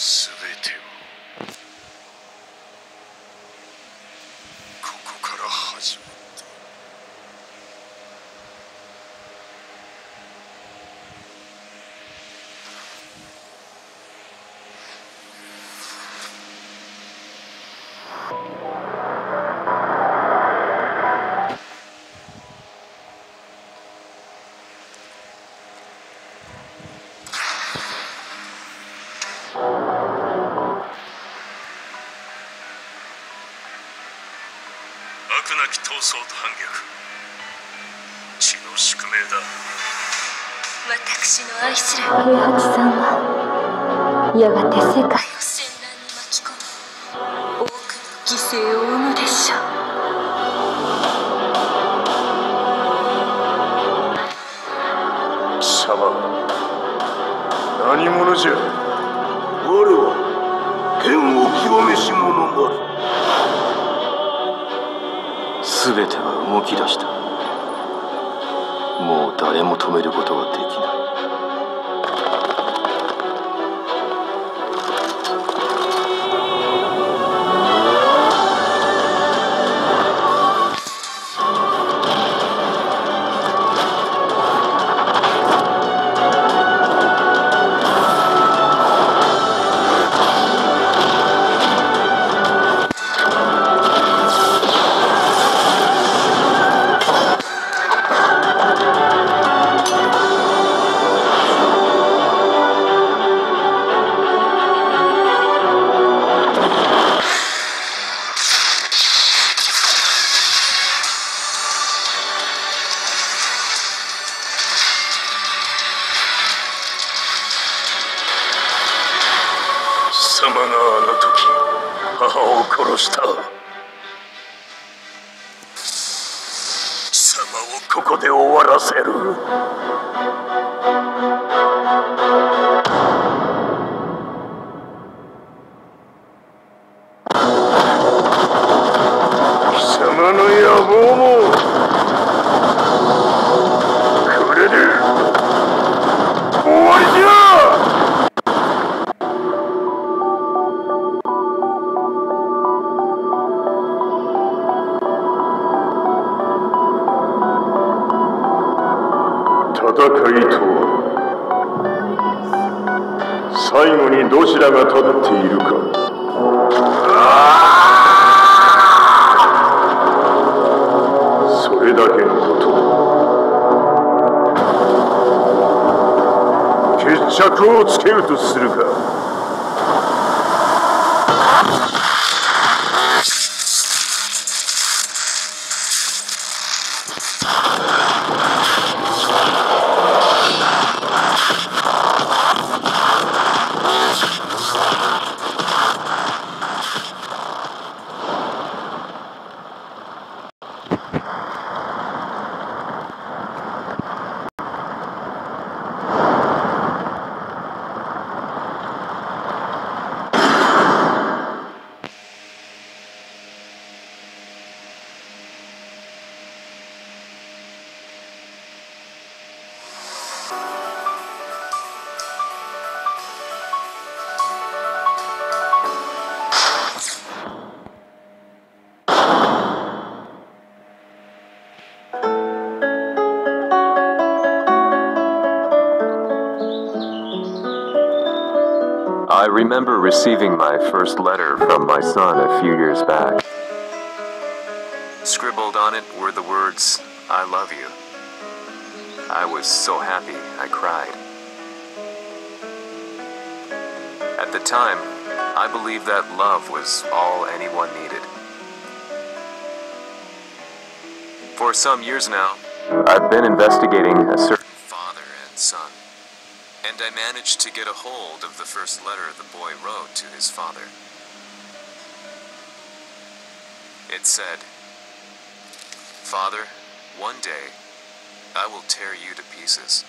全てを 闘争と反逆。血の宿命だ。私の愛する平八さんはやがて世界を戦乱に巻き込み多くの犠牲を生むでしょう。貴様何者じゃ。我は剣を極めし者なる全ては動き出した。もう誰も止めることはできない。様をここで終わらせる。どちらが立っているか。それだけのこと。決着をつけるとするか「I remember receiving my first letter from my son a few years back. Scribbled on it were the words, I love you. I was so happy I cried. At the time, I believed that love was all anyone needed. For some years now, I've been investigating a certain and I managed to get a hold of the first letter the boy wrote to his father. It said, Father, one day I will tear you to pieces.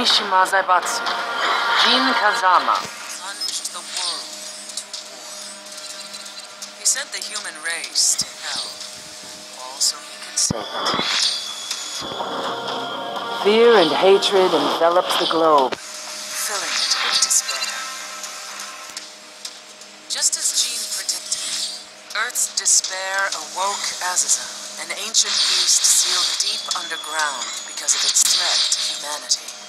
Mishima Zaibatsu, Jin Kazama plunged the world into war. He sent the human race to hell, all so he could save. Fear and hatred enveloped the globe, filling it with despair. Just as Jin predicted, Earth's despair awoke Azazel, an ancient beast sealed deep underground because of its threat to humanity.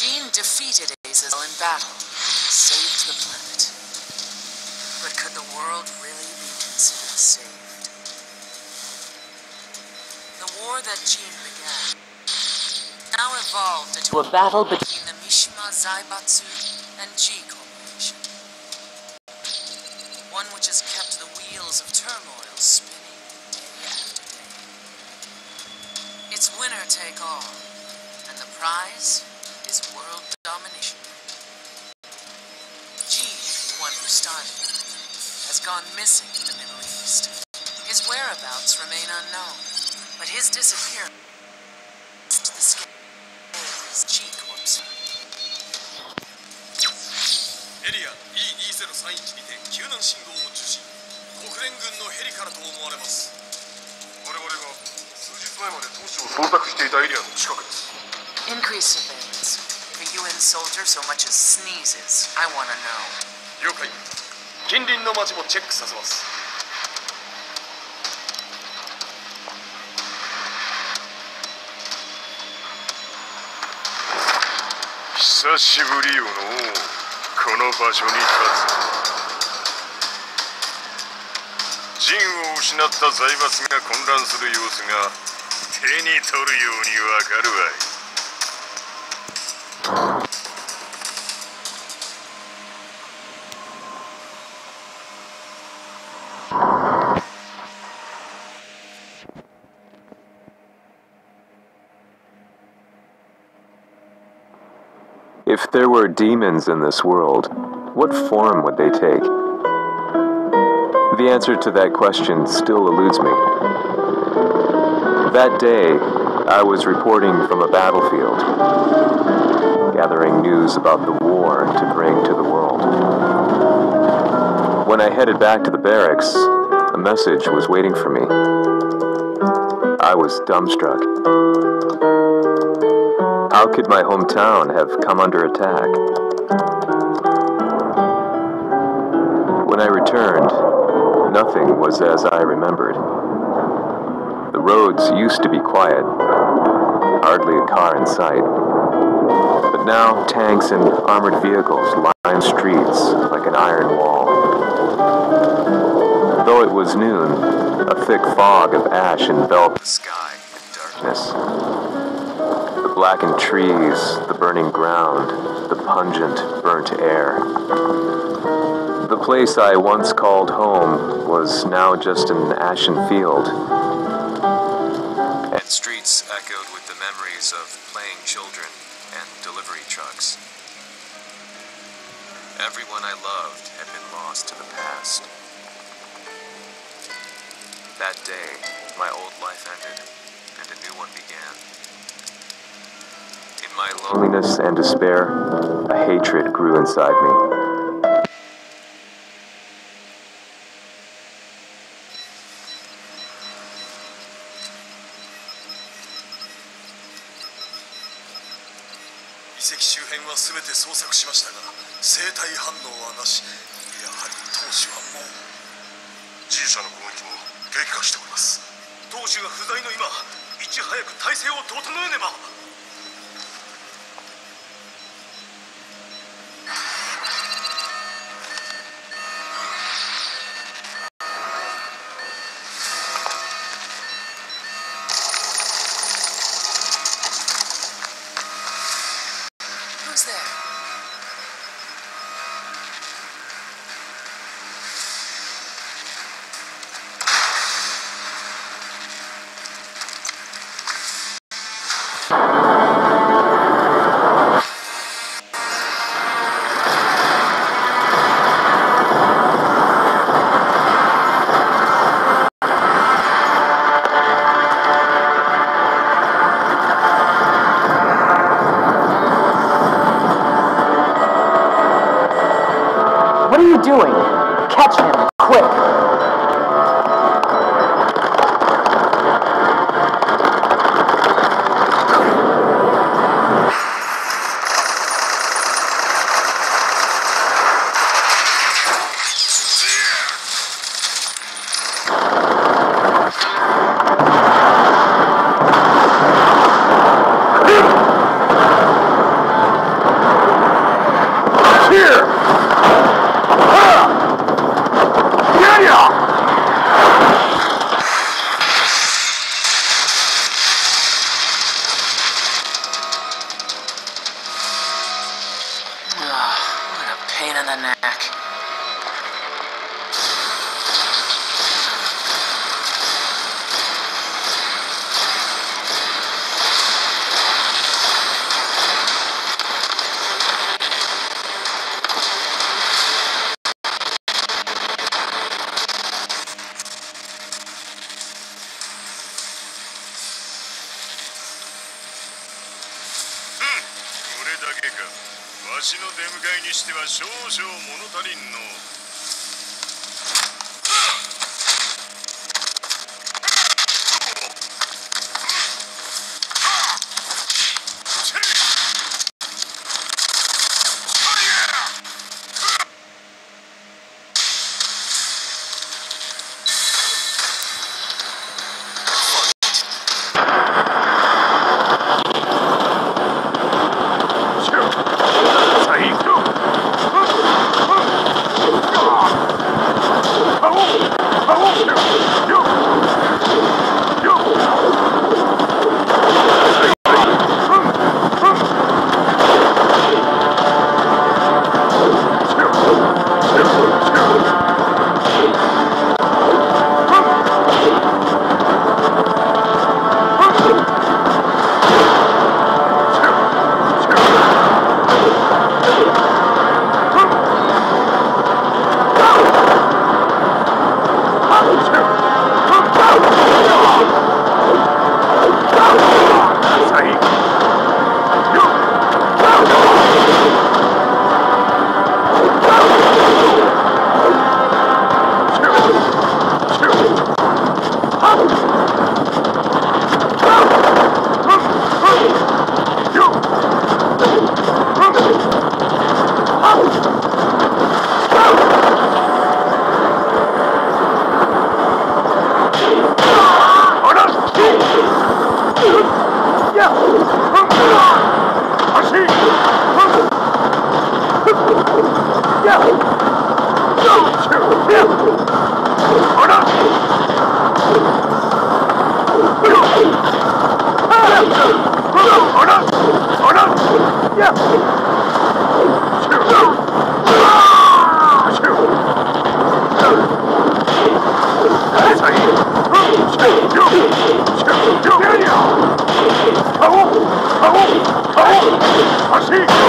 Jin defeated Azazel in battle, saved the planet. But could the world really be considered saved? The war that Jin began now evolved into a battle between the Mishima Zaibatsu and G Corporation. One which has kept the wheels of turmoil spinning day after day. It's winner take all, and the prize is world domination. G, the one who started it, has gone missing in the Middle East. His whereabouts remain unknown, but his disappearance to the scale is G Corp's. エリア E2031 にて救難信号を受信国連軍のヘリからと思われます我々が数日前まで当初を捜索していたエリアの近くです Increase surveillance. If a UN soldier so much as sneezes, I want to know. 了解近隣の町もチェックさせます久しぶりよのこの場所に立つ陣を失った財閥が混乱する様子が手に取るようにわかるわい If there were demons in this world, what form would they take? The answer to that question still eludes me. That day, I was reporting from a battlefield, gathering news about the war to bring to the world. When I headed back to the barracks, a message was waiting for me. I was dumbstruck. How could my hometown have come under attack? When I returned, nothing was as I remembered. The roads used to be quiet, hardly a car in sight. But now tanks and armored vehicles line streets like an iron wall. Though it was noon, a thick fog of ash enveloped the sky in darkness. Blackened trees, the burning ground, the pungent, burnt air. The place I once called home was now just an ashen field. And streets echoed with the memories of playing children and delivery trucks. Everyone I loved had been lost to the past. That day, my old life ended, and a new one began. In my loneliness and despair, a hatred grew inside me. 当主は不在の今いち早く体制を整えねば assim?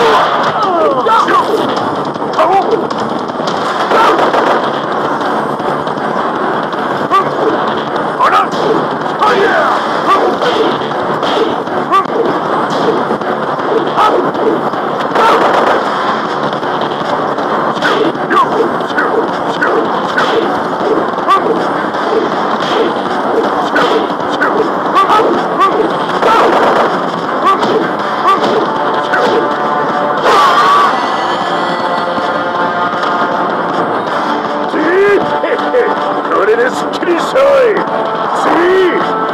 れですっきりしたわい